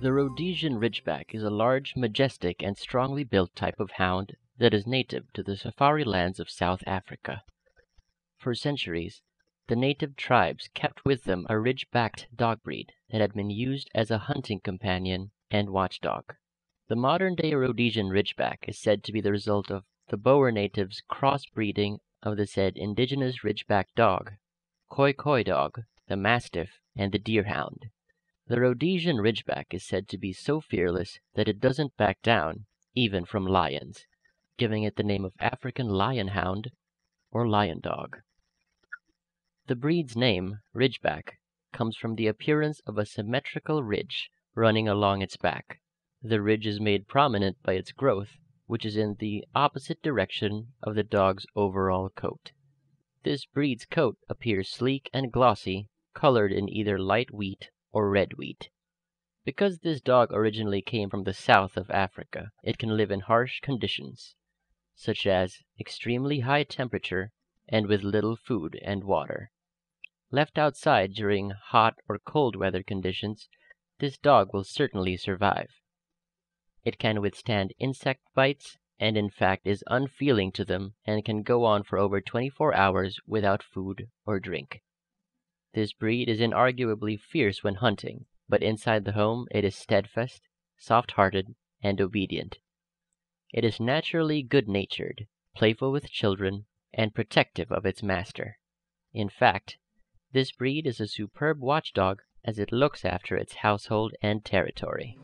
The Rhodesian Ridgeback is a large, majestic, and strongly built type of Hound that is native to the safari lands of South Africa. For centuries the native tribes kept with them a ridge backed dog breed that had been used as a hunting companion and watchdog. The modern day Rhodesian Ridgeback is said to be the result of the Boer natives cross breeding of the said indigenous Ridgeback dog, Khoi Khoi dog, the Mastiff, and the Deerhound. The Rhodesian Ridgeback is said to be so fearless that it doesn't back down, even from lions, giving it the name of African Lion Hound or Lion Dog. The breed's name, Ridgeback, comes from the appearance of a symmetrical ridge running along its back. The ridge is made prominent by its growth, which is in the opposite direction of the dog's overall coat. This breed's coat appears sleek and glossy, colored in either light wheat or red wheat. Because this dog originally came from the south of Africa, it can live in harsh conditions, such as extremely high temperature and with little food and water. Left outside during hot or cold weather conditions, this dog will certainly survive. It can withstand insect bites, and in fact is unfeeling to them and can go on for over 24 hours without food or drink. This breed is inarguably fierce when hunting, but inside the home it is steadfast, soft hearted, and obedient. It is naturally good natured, playful with children, and protective of its master. In fact, this breed is a superb watchdog as it looks after its household and territory.